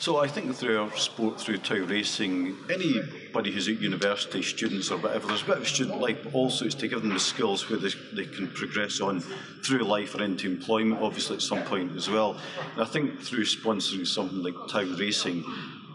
So I think through our sport, through Tau Racing, anybody who's at university, students or whatever, there's a bit of student life, but also it's to give them the skills where they, they can progress on through life or into employment, obviously at some point as well. And I think through sponsoring something like Tau Racing,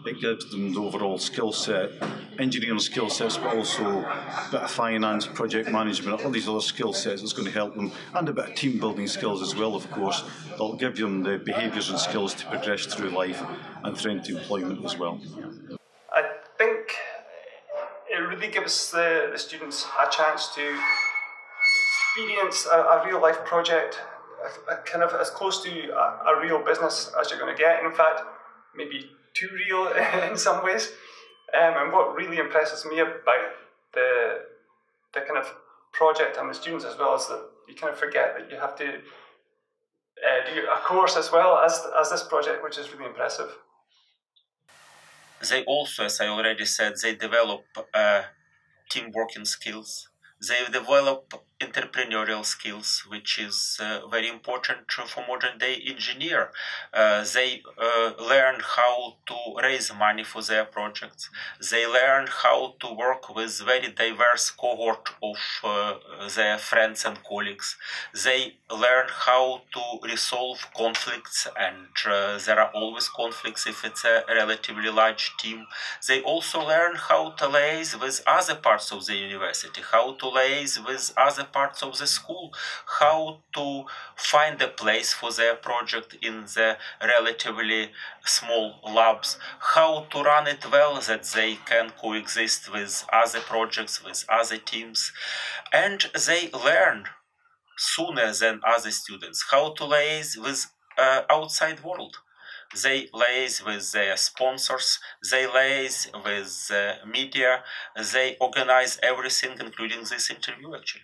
it gives them the overall skill set, engineering skill sets, but also a bit of finance, project management, all these other skill sets that's going to help them, and a bit of team building skills as well, of course. That'll give them the behaviours and skills to progress through life and through into employment as well. I think it really gives the, the students a chance to experience a, a real life project, a, kind of as close to a, a real business as you're going to get. In fact, maybe too real in some ways. Um, and what really impresses me about the the kind of project and the students as well is that you kind of forget that you have to uh, do a course as well as as this project, which is really impressive. They also, as I already said, they develop uh, team working skills. They develop entrepreneurial skills, which is uh, very important for modern day engineer. Uh, they uh, learn how to raise money for their projects. They learn how to work with very diverse cohort of uh, their friends and colleagues. They learn how to resolve conflicts, and uh, there are always conflicts if it's a relatively large team. They also learn how to liaise with other parts of the university, how to liaise with other parts of the school how to find a place for their project in the relatively small labs, how to run it well that they can coexist with other projects, with other teams, and they learn sooner than other students how to liaise with uh, outside world they liaise with their sponsors, they liaise with the media, they organize everything, including this interview actually.